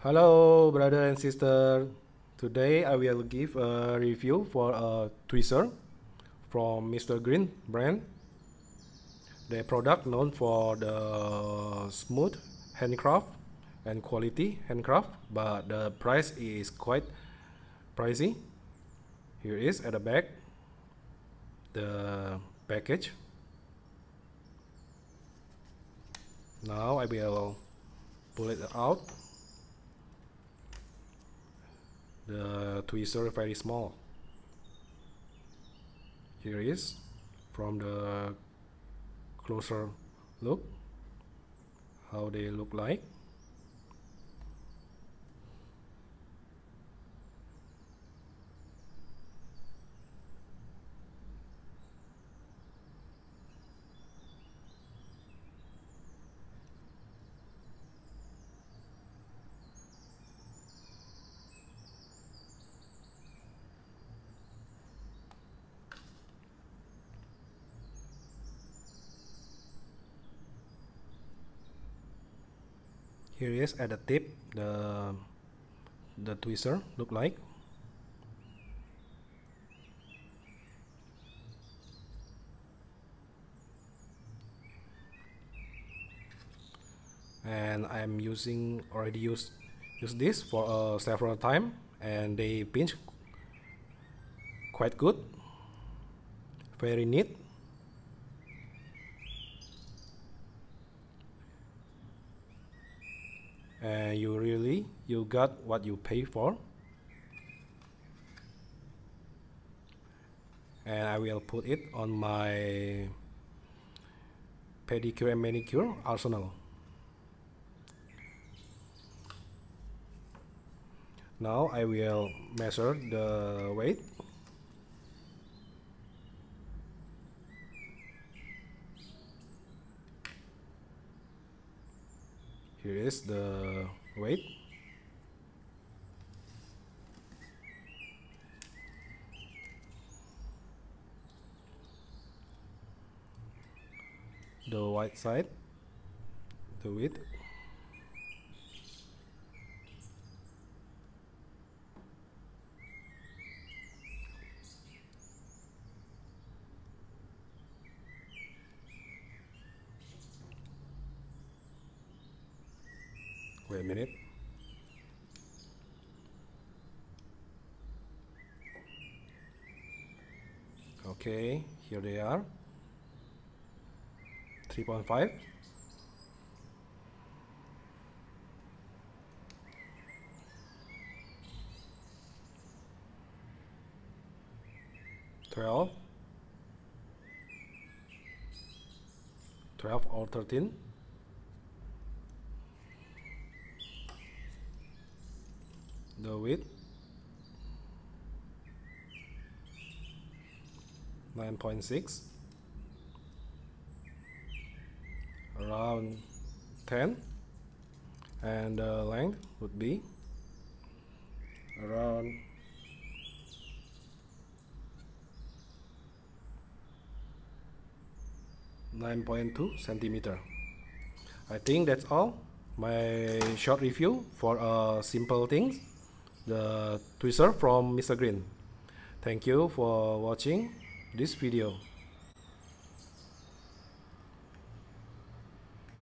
Hello brother and sister. Today I will give a review for a tweezer from Mr. Green brand. The product known for the smooth handcraft and quality handcraft but the price is quite pricey. Here is at the back the package. Now I will pull it out Uh, the tweezer very small. Here is from the closer look how they look like here is at the tip the the tweezer look like. And I'm using already use use this for uh, several time and they pinch quite good. Very neat and you really you got what you pay for. And I will put it on my pedicure and manicure arsenal. Now I will measure the weight here is the weight. The white side. The width Wait a minute. Okay, here they are. 3.5. Twelve. Twelve or thirteen. The width? 9.6 around 10 and the length would be around Nine point two centimeter. I think that's all my short review for uh, simple things the tweezer from Mr. Green. Thank you for watching this video.